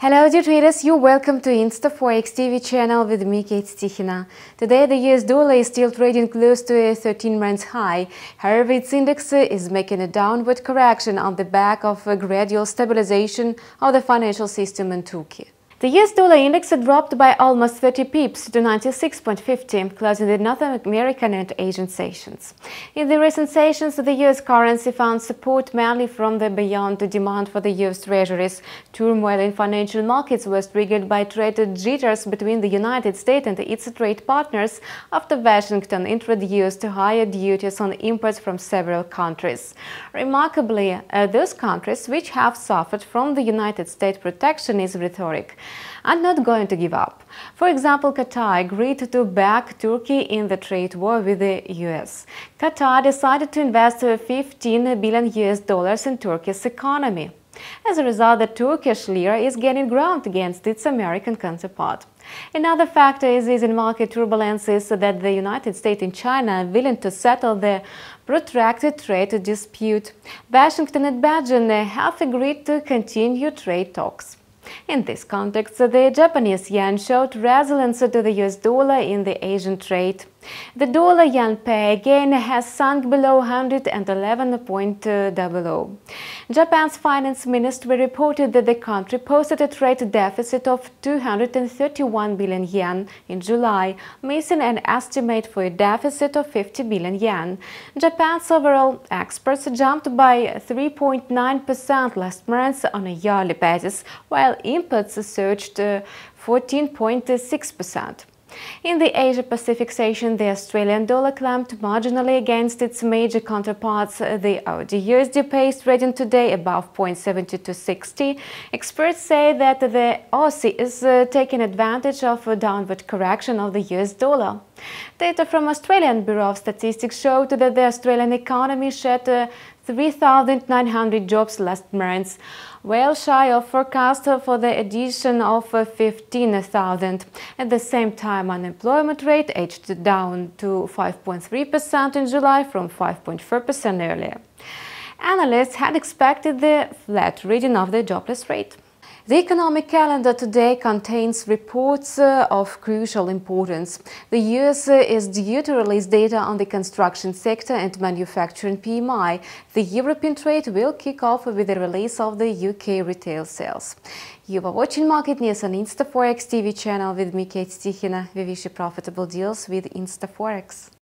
Hello dear traders, you're welcome to InstaForex TV channel with me Kate Stichina. Today the US dollar is still trading close to a 13 month high. However, its index is making a downward correction on the back of a gradual stabilization of the financial system in Turkey. The US dollar index dropped by almost 30 pips to 96.50, closing the North American and Asian sessions. In the recent sessions, the US currency found support mainly from the beyond the demand for the US treasuries. Turmoil in financial markets was triggered by trade jitters between the United States and its trade partners after Washington introduced higher duties on imports from several countries. Remarkably, uh, those countries which have suffered from the United States protectionist rhetoric are not going to give up. For example, Qatar agreed to back Turkey in the trade war with the US. Qatar decided to invest 15 billion US dollars in Turkey's economy. As a result, the Turkish lira is gaining ground against its American counterpart. Another factor is in market turbulences that the United States and China are willing to settle the protracted trade dispute. Washington and Beijing have agreed to continue trade talks. In this context, the Japanese yen showed resilience to the US dollar in the Asian trade. The dollar yen pair again has sunk below 111.00. Japan's finance ministry reported that the country posted a trade deficit of 231 billion yen in July, missing an estimate for a deficit of 50 billion yen. Japan's overall exports jumped by 3.9% last month on a yearly basis, while imports surged uh, 14.6%. In the Asia-Pacific session, the Australian dollar clamped marginally against its major counterparts. The AUD-USD pace trading today above 0.7260. Experts say that the Aussie is uh, taking advantage of a downward correction of the US dollar. Data from Australian Bureau of Statistics showed that the Australian economy shed uh, 3,900 jobs last month, well shy of forecast for the addition of 15,000. At the same time, unemployment rate edged down to 5.3% in July from 5.4% earlier. Analysts had expected the flat reading of the jobless rate. The economic calendar today contains reports uh, of crucial importance. The US uh, is due to release data on the construction sector and manufacturing PMI. The European trade will kick off with the release of the UK retail sales. You are watching Market News on InstaForex TV channel with me, Kate Stichina. We wish you profitable deals with InstaForex.